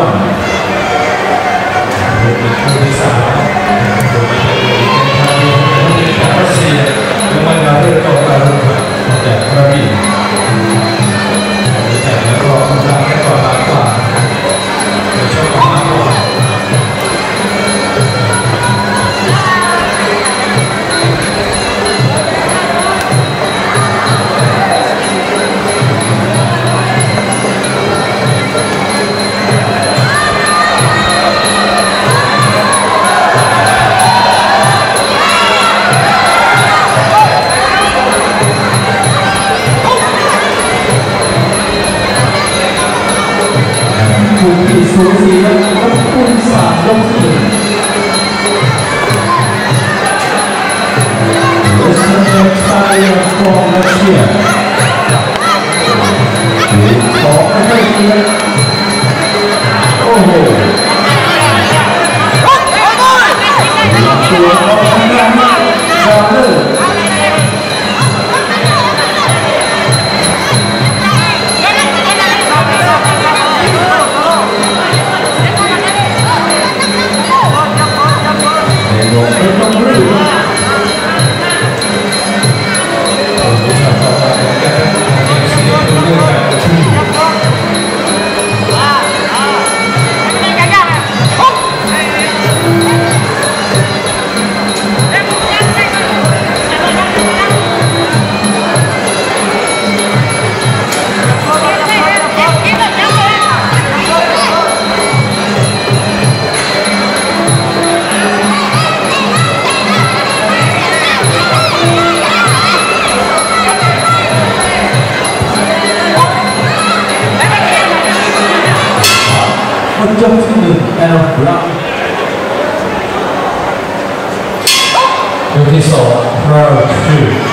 one. Yeah. conjunctival and of blood. Okay, so, verb 2.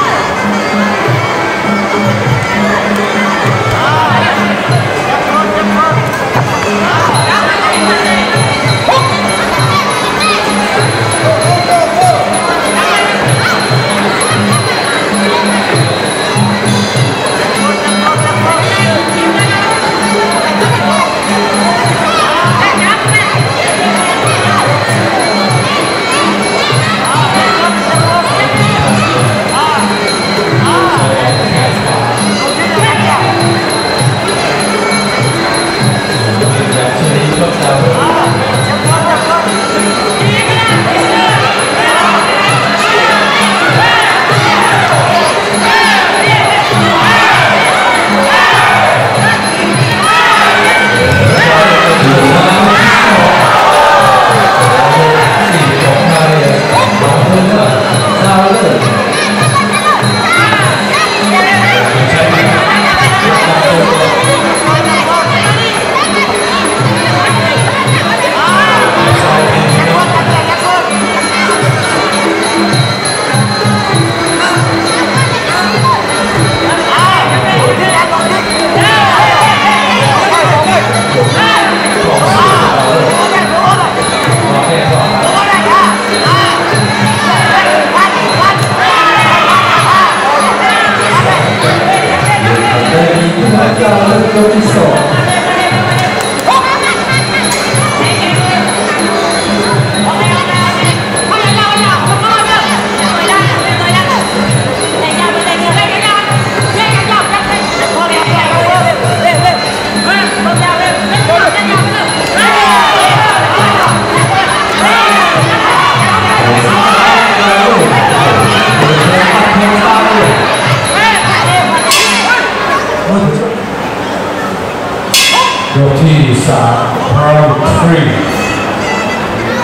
side, Pearl Tree. She's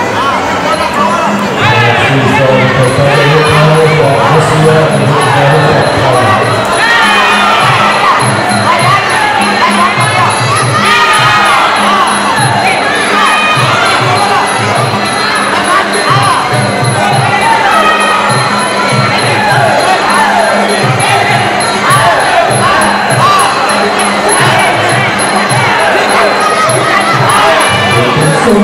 going to play for Lucia and he's going to play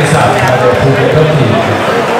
ศีรษะมาโดนภูมิเพิ่มที